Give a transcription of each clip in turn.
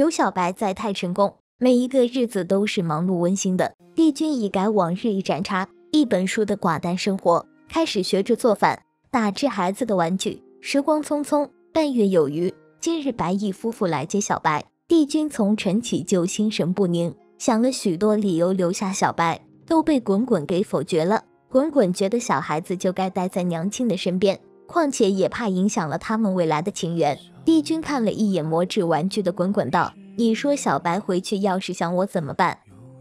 有小白在太晨宫，每一个日子都是忙碌温馨的。帝君已改往日一盏茶、一本书的寡淡生活，开始学着做饭，打制孩子的玩具。时光匆匆，半月有余。今日白毅夫妇来接小白，帝君从晨起就心神不宁，想了许多理由留下小白，都被滚滚给否决了。滚滚觉得小孩子就该待在娘亲的身边，况且也怕影响了他们未来的情缘。帝君看了一眼魔制玩具的滚滚，道：“你说小白回去要是想我怎么办？”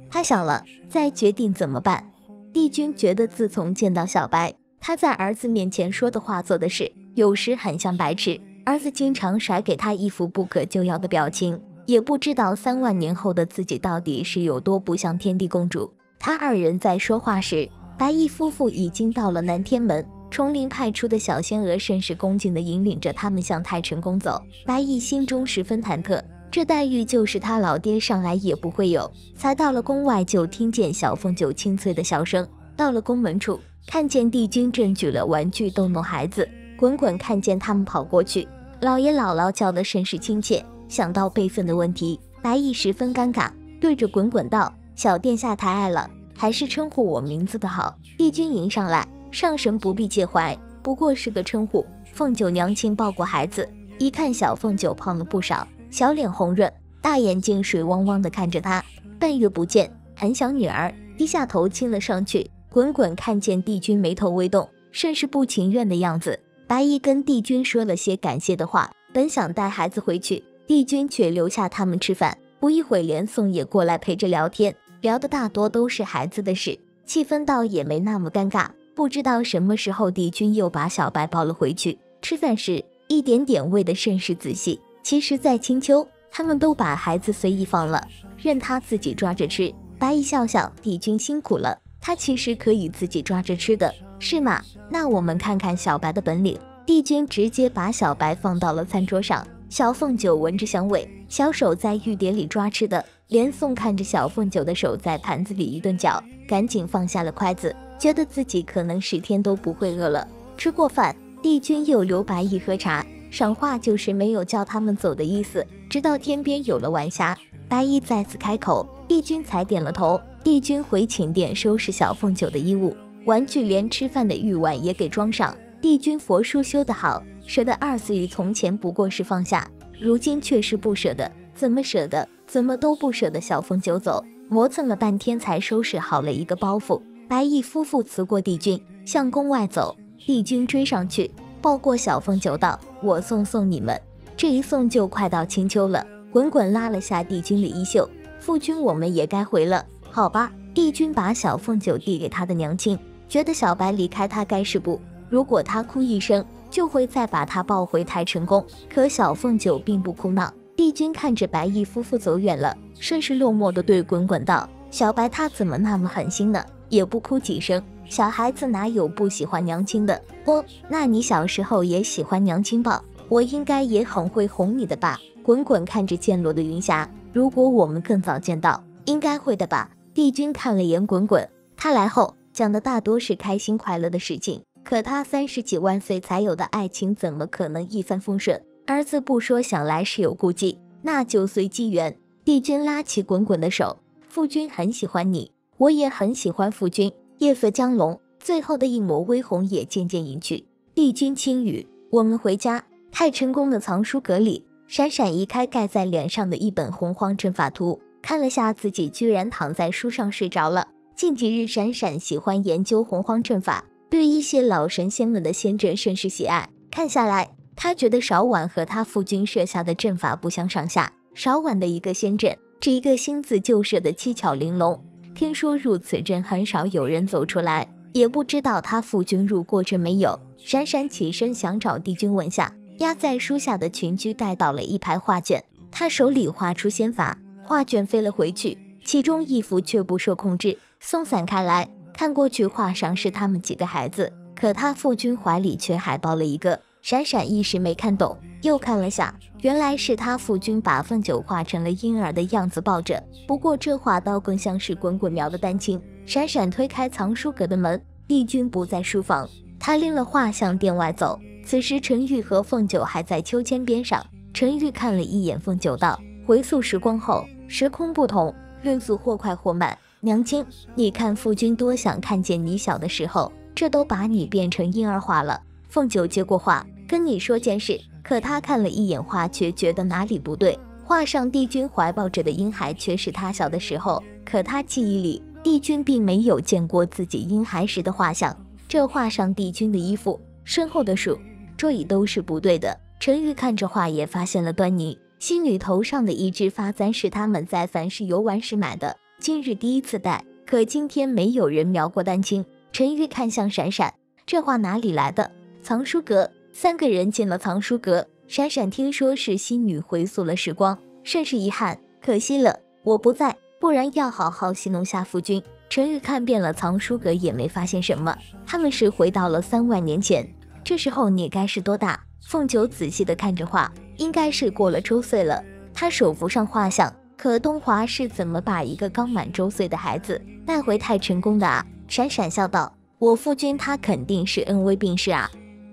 他想了，再决定怎么办。帝君觉得自从见到小白，他在儿子面前说的话、做的事，有时很像白痴。儿子经常甩给他一副不可救药的表情，也不知道三万年后的自己到底是有多不像天地公主。他二人在说话时，白衣夫妇已经到了南天门，崇林派出的小仙娥甚是恭敬地引领着他们向太晨宫走。白毅心中十分忐忑，这待遇就是他老爹上来也不会有。才到了宫外，就听见小凤九清脆的笑声。到了宫门处，看见帝君正举了玩具逗弄孩子。滚滚看见他们跑过去。老爷姥姥叫的甚是亲切，想到辈分的问题，白毅十分尴尬，对着滚滚道：“小殿下太爱了，还是称呼我名字的好。”帝君迎上来，上神不必介怀，不过是个称呼。凤九娘亲抱过孩子，一看小凤九胖了不少，小脸红润，大眼睛水汪汪的看着他，半月不见，很想女儿，低下头亲了上去。滚滚看见帝君眉头微动，甚是不情愿的样子。白衣跟帝君说了些感谢的话，本想带孩子回去，帝君却留下他们吃饭。不一会连宋也过来陪着聊天，聊的大多都是孩子的事，气氛倒也没那么尴尬。不知道什么时候，帝君又把小白抱了回去。吃饭时一点点喂的甚是仔细。其实，在青丘，他们都把孩子随意放了，任他自己抓着吃。白衣笑笑，帝君辛苦了，他其实可以自己抓着吃的。是吗？那我们看看小白的本领。帝君直接把小白放到了餐桌上，小凤九闻着香味，小手在玉碟里抓吃的。连宋看着小凤九的手在盘子里一顿搅，赶紧放下了筷子，觉得自己可能十天都不会饿了。吃过饭，帝君又留白一喝茶，赏话就是没有叫他们走的意思。直到天边有了晚霞，白衣再次开口，帝君才点了头。帝君回寝殿收拾小凤九的衣物。玩具连吃饭的玉碗也给装上。帝君佛书修得好，舍得二字于从前不过是放下，如今却是不舍得。怎么舍得？怎么都不舍得小凤九走。磨蹭了半天才收拾好了一个包袱。白毅夫妇辞过帝君，向宫外走。帝君追上去，抱过小凤九道：“我送送你们。”这一送就快到青丘了。滚滚拉了下帝君的衣袖：“夫君，我们也该回了，好吧？”帝君把小凤九递给他的娘亲。觉得小白离开他该是不，如果他哭一声，就会再把他抱回太晨宫。可小凤九并不哭闹。帝君看着白衣夫妇走远了，甚是落寞的对滚滚道：“小白他怎么那么狠心呢？也不哭几声。小孩子哪有不喜欢娘亲的？哦，那你小时候也喜欢娘亲吧？我应该也很会哄你的吧？”滚滚看着渐落的云霞，如果我们更早见到，应该会的吧？帝君看了眼滚滚，他来后。讲的大多是开心快乐的事情，可他三十几万岁才有的爱情，怎么可能一帆风顺？儿子不说，想来是有顾忌，那就随机缘。帝君拉起滚滚的手，父君很喜欢你，我也很喜欢父君。夜色将浓，最后的一抹微红也渐渐隐去。帝君轻语：“我们回家。”太晨宫的藏书阁里，闪闪移开盖在脸上的一本洪荒阵法图，看了下自己，居然躺在书上睡着了。近几日，闪闪喜欢研究洪荒阵法，对一些老神仙们的仙阵甚是喜爱。看下来，他觉得少婉和他父君设下的阵法不相上下。少婉的一个仙阵，这一个心字就设的七巧玲珑。听说入此阵很少有人走出来，也不知道他父君入过阵没有。闪闪起身想找帝君问下，压在书下的群居带到了一排画卷，他手里画出仙法，画卷飞了回去，其中一幅却不受控制。松散开来，看过去画上是他们几个孩子，可他父君怀里却还抱了一个。闪闪一时没看懂，又看了下，原来是他父君把凤九画成了婴儿的样子抱着。不过这画倒更像是滚滚描的丹青。闪闪推开藏书阁的门，帝君不在书房，他拎了画向殿外走。此时陈玉和凤九还在秋千边上。陈玉看了一眼凤九，道：“回溯时光后，时空不同，论速或快或慢。娘亲，你看夫君多想看见你小的时候，这都把你变成婴儿化了。凤九接过话，跟你说件事。可他看了一眼画，却觉得哪里不对。画上帝君怀抱着的婴孩，却是他小的时候。可他记忆里，帝君并没有见过自己婴孩时的画像。这画上帝君的衣服、身后的树、桌椅都是不对的。陈玉看着画，也发现了端倪。新女头上的一枝发簪是他们在凡世游玩时买的。今日第一次戴，可今天没有人描过丹青。陈玉看向闪闪，这画哪里来的？藏书阁，三个人进了藏书阁。闪闪听说是新女回溯了时光，甚是遗憾，可惜了，我不在，不然要好好戏弄下夫君。陈玉看遍了藏书阁，也没发现什么。他们是回到了三万年前，这时候你该是多大？凤九仔细的看着画，应该是过了周岁了。他手扶上画像。可东华是怎么把一个刚满周岁的孩子带回太晨宫的啊？闪闪笑道：“我夫君他肯定是恩威并施啊，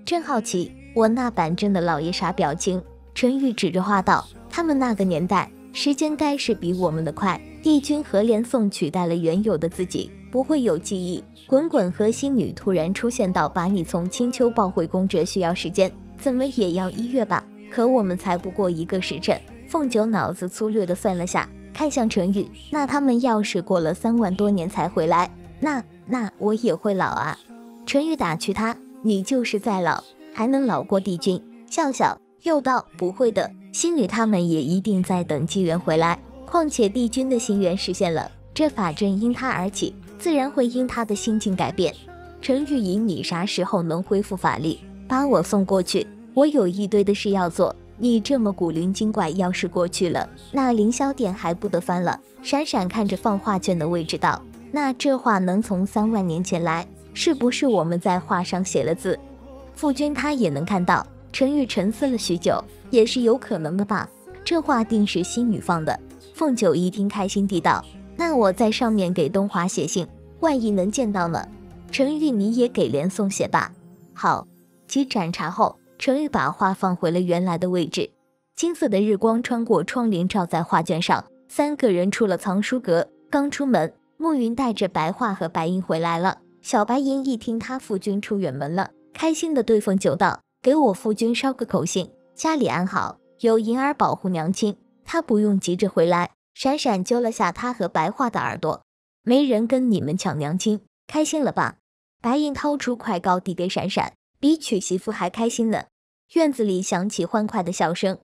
真好奇我那板正的老爷啥表情。”陈玉指着画道：“他们那个年代，时间该是比我们的快。帝君和连宋取代了原有的自己，不会有记忆。滚滚和星女突然出现到把你从青丘抱回宫，这需要时间，怎么也要一月吧？可我们才不过一个时辰。”凤九脑子粗略的算了下，看向陈宇，那他们要是过了三万多年才回来，那那我也会老啊。陈宇打趣他，你就是再老，还能老过帝君？笑笑又道，不会的，心里他们也一定在等机缘回来。况且帝君的心愿实现了，这法阵因他而起，自然会因他的心境改变。陈玉莹，你啥时候能恢复法力，把我送过去？我有一堆的事要做。你这么古灵精怪，要是过去了，那凌霄殿还不得翻了？闪闪看着放画卷的位置道：“那这画能从三万年前来，是不是我们在画上写了字？傅君他也能看到。”陈玉沉思了许久，也是有可能的吧？这画定是新女放的。凤九一听，开心地道：“那我在上面给东华写信，万一能见到呢？”陈玉，你也给连宋写吧。好。几盏茶后。程玉把画放回了原来的位置，金色的日光穿过窗帘照在画卷上。三个人出了藏书阁，刚出门，暮云带着白桦和白银回来了。小白银一听他夫君出远门了，开心的对凤九道：“给我夫君捎个口信，家里安好，有银儿保护娘亲，他不用急着回来。”闪闪揪了下他和白桦的耳朵：“没人跟你们抢娘亲，开心了吧？”白银掏出快糕递给闪闪。比娶媳妇还开心呢！院子里响起欢快的笑声。